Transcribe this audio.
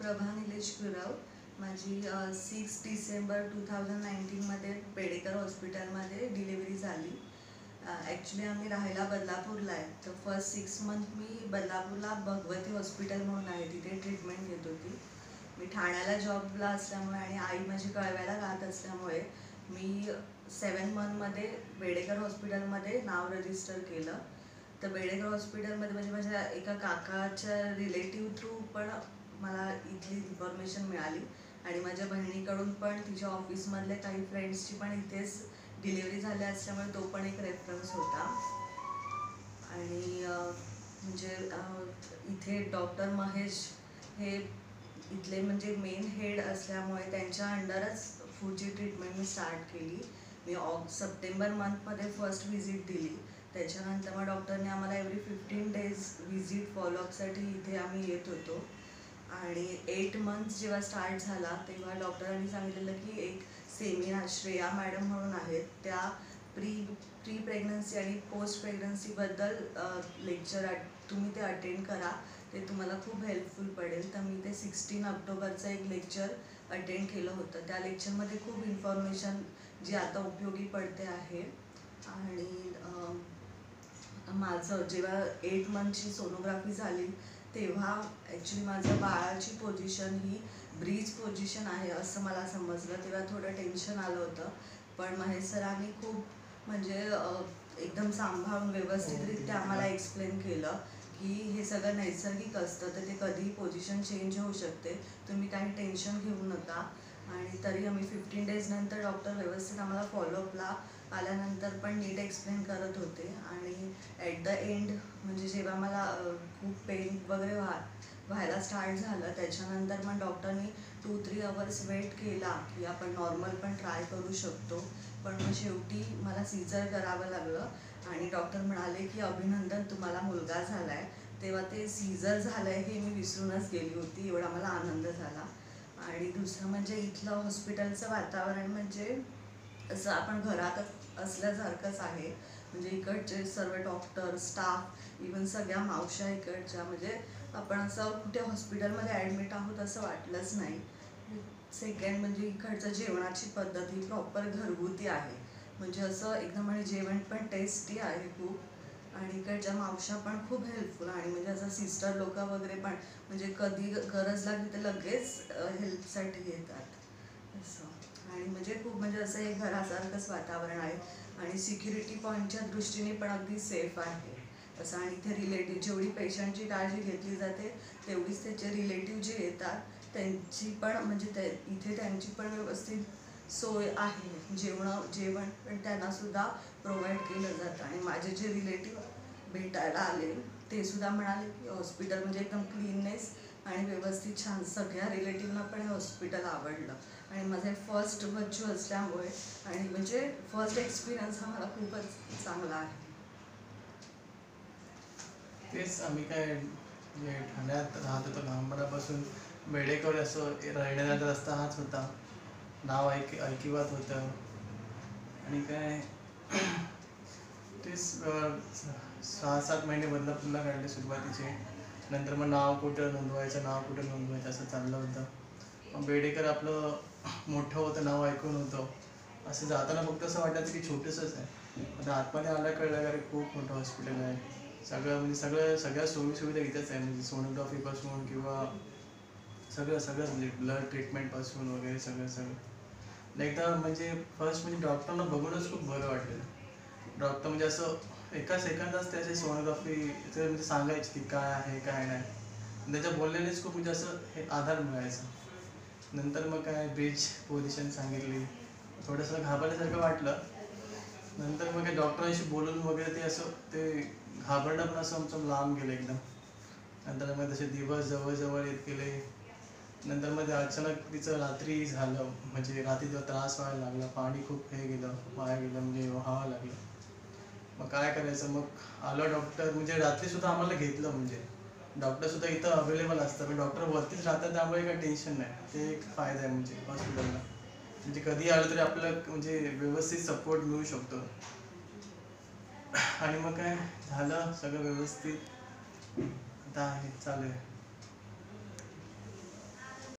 प्रभा निलेश गुरव माझी six December two thousand नाईन्टीनमध्ये पेडेकर हॉस्पिटलमध्ये डिलिव्हरी झाली. ॲक्च्युली आम्ही राहायला बदलापूरला आहे. तर फर्स्ट सिक्स मंथ मी बदलापूरला भगवती हॉस्पिटल म्हणून आहे. तिथे ट्रीटमेंट घेत होती. मी ठाण्याला जॉबला असल्यामुळे आणि आई माझी कळव्याला राहत असल्यामुळे मी सेवन मंथमध्ये बेडेकर हॉस्पिटलमध्ये नाव रजिस्टर केलं. तर बेडेकर हॉस्पिटलमध्ये म्हणजे माझ्या एका काकाच्या रिलेटिव्ह थ्रू पण मला इथली इन्फॉर्मेशन मिळाली. आणि माझ्या बहिणीकडून पण तिच्या ऑफिसमधले काही फ्रेंड्सची पण इथेच डिलिव्हरी झाल्या असल्यामुळे तो पण एक रेफरन्स होता. आणि म्हणजे इथे डॉक्टर महेश हे इथले म्हणजे मेन हेड असल्यामुळे त्यांच्या अंडरच फूडची ट्रीटमेंट मी स्टार्ट केली. मी ऑग सप्टेंबर मंथमध्ये फर्स्ट व्हिजिट दिली. त्याच्यानंतर मग डॉक्टरने आम्हाला एव्हरी फिफ्टीन डेज व्हिजिट फॉलोअपसाठी इथे आम्ही येत होतो. आणि एट मंथ्स जेव्हा स्टार्ट झाला तेव्हा डॉक्टरांनी सांगितलेलं की एक सेमिनार श्रेया मॅडम म्हणून आहेत. त्या प्री प्री प्रेग्नन्सी आणि पोस्ट प्रेग्नन्सीबद्दल लेक्चर तुम्ही ते अटेंड करा. ते तुम्हाला खूप हेल्पफुल पडेल. तर मी ते सिक्स्टीन ऑक्टोबरचं एक लेक्चर अटेंड केलं होतं. त्या लेक्चरमध्ये खूप इन्फॉर्मेशन जी आता उपयोगी पडते आहे. आणि माझं जेव्हा एट मंथची सोनोग्राफी झाली तेव्हा ॲक्च्युली माझं बाळाची पोझिशन ही ब्रीज पोझिशन आहे असं मला समजलं. तेव्हा थोडं टेन्शन आलं होतं. पण महेश सरांनी खूप म्हणजे एकदम सांभाळून व्यवस्थितरित्या आम्हाला एक्सप्लेन केलं की हे सगळं नैसर्गिक असतं तर ते कधीही पोझिशन चेंज होऊ शकते. तुम्ही काही टेन्शन घेऊ नका. आणि तरी आम्ही फिफ्टीन डेज नंतर डॉक्टर व्यवस्थित आम्हाला फॉलोअपला आल्यानंतर पण नीट एक्सप्लेन करत होते. आणि ॲट द एंड म्हणजे जेव्हा मला खूप पेन वगैरे व्हा व्हायला स्टार्ट झालं त्याच्यानंतर मग डॉक्टरनी टू थ्री अवर्स वेट केला की आपण नॉर्मल पण ट्राय करू शकतो. पण मग शेवटी मला सीझर करावं लागलं. आणि डॉक्टर म्हणाले की अभिनंदन तुम्हाला मुलगा झाला आहे तेव्हा ते सीझर झालं आहे हे मी विसरूनच गेली होती. एवढा मला आनंद झाला. आणि दुसरं म्हणजे इथलं हॉस्पिटलचं वातावरण म्हणजे असं आपण घरातच असल्यासारखंच आहे. म्हणजे इकडचे सर्व डॉक्टर स्टाफ इवन सगळ्या मावश्या इकडच्या म्हणजे आपण असं कुठे हॉस्पिटलमध्ये ॲडमिट आहोत असं वाटलंच नाही. सेकंड म्हणजे इकडचं जेवणाची पद्धत ही प्रॉपर घरगुती आहे. म्हणजे असं एकदम आणि जेवण पण टेस्टी आहे खूप. आणि इकडच्या मावश्या पण खूप हेल्पफुल आणि म्हणजे असं सिस्टर लोक वगैरे पण म्हणजे कधी गरज लागली तर लगेच हेल्पसाठी येतात. असं. आणि म्हणजे खूप म्हणजे असं हे घरासारखंच वातावरण आहे. आणि सिक्युरिटी पॉईंटच्या दृष्टीने पण अगदी सेफ आहे. असं आणि इथे रिलेटिव्ह जेवढी पेशंटची काळजी घेतली जाते तेवढीच त्याचे रिलेटिव्ह जे येतात त्यांची पण म्हणजे ते इथे त्यांची पण व्यवस्थित सोय आहे. जेवण जेवण पण त्यांना सुद्धा प्रोव्हाइड केलं जातं. आणि माझे जे रिलेटिव्ह भेटायला आले ते सुद्धा म्हणाले की हॉस्पिटल म्हणजे एकदम क्लीननेस आणि व्यवस्थित छान सगळ्या रिलेटिव्हना पण हे हॉस्पिटल आवडलं. आणि माझं फर्स्ट बच्चू असल्यामुळे आणि म्हणजे फर्स्ट एक्सपिरियन्स हा मला खूपच चांगला आहे. तेच आम्ही काय म्हणजे ठाण्यात राहत होतो लहानपणापासून बेडेकर असं राहण्याचा रस्ता हाच होता. नाव ऐक ऐकिवात होतं. आणि काय तेच सहा सात महिने पुन्हा काढले सुरुवातीचे. नंतर मग नाव कुठं नोंदवायचं नाव कुठं नोंदवायचं असं चाललं होतं. मग बेडेकर आपलं मोठं होतं नाव ऐकून होतं. असं जाताना फक्त असं वाटायचं की छोटंसंच आहे. आता आतमध्ये आलं कळलं का अरे खूप मोठं हॉस्पिटल आहे. सगळं म्हणजे सगळं सगळ्या सोयी सुविधा इथेच आहे. म्हणजे सोनोग्राफीपासून किंवा सगळं सगळं म्हणजे ब्लड ट्रीटमेंटपासून वगैरे सगळं सगळं. एकदा म्हणजे फर्स्ट म्हणजे डॉक्टरना बघूनच खूप बरं वाटलं. डॉक्टर म्हणजे असं एका सेकंदात त्याची सोनोग्राफी ते म्हणजे सांगायची की काय आहे काय नाही. त्याच्या बोलण्यानेच खूप म्हणजे असं हे आधार मिळायचा. नंतर मग काय ब्रिज पोझिशन सांगितली. थोडंसं घाबरल्यासारखं वाटलं. नंतर मग काय डॉक्टरांशी बोलून वगैरे ते असं ते घाबरणं पण असं आमचं लांब गेलं एकदम. नंतर मग तसे दिवस जवळजवळ येत गेले. नंतर मग ते अचानक तिचं रात्री झालं. म्हणजे रात्री तिला त्रास व्हायला लागला पाणी खूप हे गेलं वाया गेलं म्हणजे व्हावं लागलं. मग काय करायचं? मग आलं डॉक्टर म्हणजे रात्री सुद्धा आम्हाला घेतलं म्हणजे. डॉक्टर सुद्धा इथं अवेलेबल असतं. पण डॉक्टर वरतीच राहतात त्यामुळे काही टेन्शन नाही. ते एक फायदा आहे म्हणजे हॉस्पिटलला म्हणजे कधी आलं तरी आपलं म्हणजे व्यवस्थित सपोर्ट मिळू शकतो. आणि मग काय? झालं सगळं व्यवस्थित. आता आहे चालू आहे.